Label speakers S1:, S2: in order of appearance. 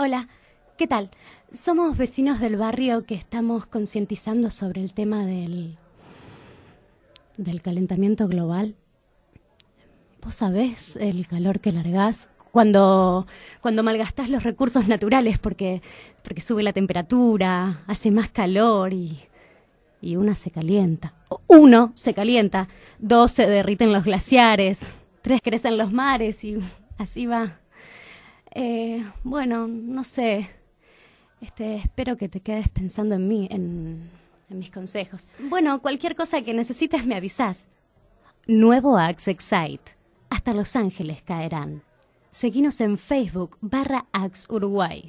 S1: Hola, ¿qué tal? Somos vecinos del barrio que estamos concientizando sobre el tema del del calentamiento global. ¿Vos sabés el calor que largás cuando, cuando malgastás los recursos naturales porque, porque sube la temperatura, hace más calor y, y una se calienta? Uno se calienta, dos se derriten los glaciares, tres crecen los mares y así va. Bueno, no sé. Este, espero que te quedes pensando en mí, en, en mis consejos. Bueno, cualquier cosa que necesites me avisas. Nuevo Axe Excite. Hasta Los Ángeles caerán. Seguinos en Facebook barra Axe Uruguay.